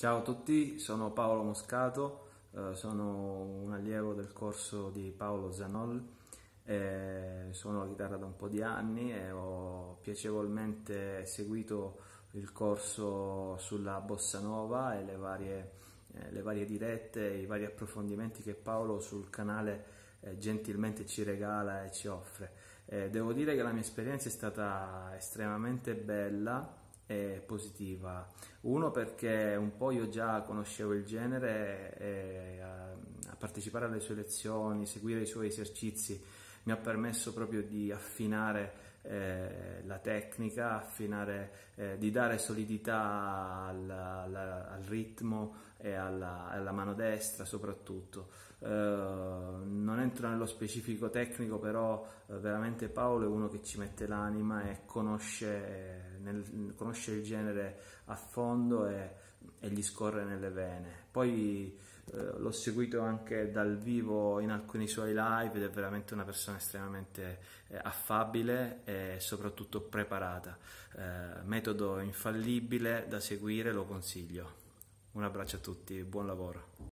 Ciao a tutti, sono Paolo Moscato, eh, sono un allievo del corso di Paolo Zanol, eh, suono la chitarra da un po' di anni e ho piacevolmente seguito il corso sulla bossa nova e le varie, eh, le varie dirette, i vari approfondimenti che Paolo sul canale eh, gentilmente ci regala e ci offre. Devo dire che la mia esperienza è stata estremamente bella e positiva. Uno perché un po' io già conoscevo il genere e a, a partecipare alle sue lezioni, seguire i suoi esercizi mi ha permesso proprio di affinare eh, la tecnica, affinare, eh, di dare solidità al, al, al ritmo e alla, alla, mano destra soprattutto. Eh, non entro nello specifico tecnico, però eh, veramente Paolo è uno che ci mette l'anima e conosce, nel, conosce il genere a fondo e, e gli scorre nelle vene. Poi eh, l'ho seguito anche dal vivo in alcuni suoi live ed è veramente una persona estremamente eh, affabile e soprattutto preparata. Eh, metodo infallibile da seguire, lo consiglio. Un abbraccio a tutti, buon lavoro.